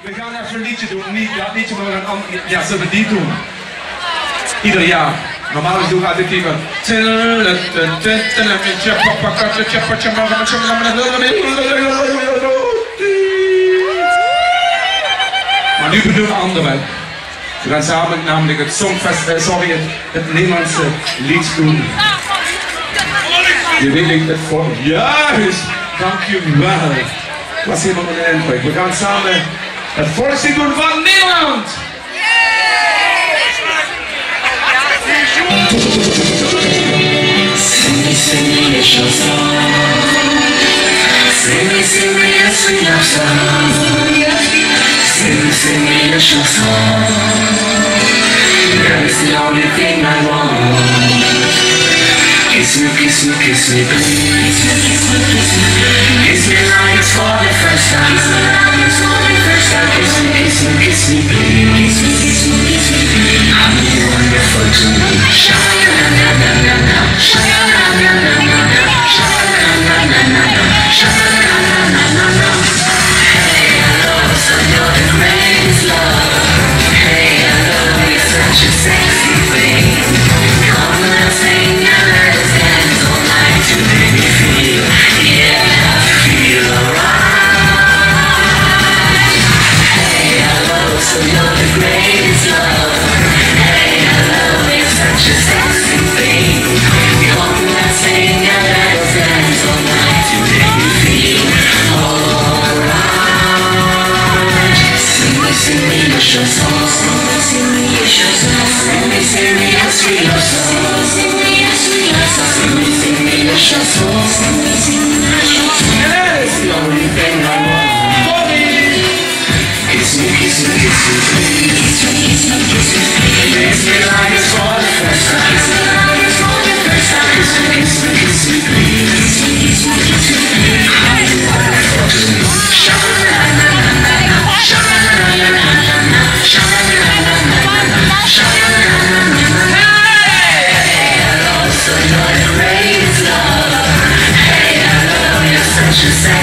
We gaan even een liedje doen. Niet dat liedje, maar we gaan ander, ja, zullen we die doen? Ieder jaar. Normaal altijd die van... Maar nu bedoelen we andere. We gaan samen namelijk het Songfest, eh, sorry, het, het Nederlandse lied doen. Je weet niet het voor. Juist! Dankjewel. Was helemaal de indruk. We gaan samen doen van Nederland! Sing me, sing me a. Sing me, sing me a sweet love song. Sing me, sing me a chanson. That is the only thing I want. Kiss me, kiss me, kiss me, please. Kiss me, sing me a sweet love song. Sing me a sweet you're such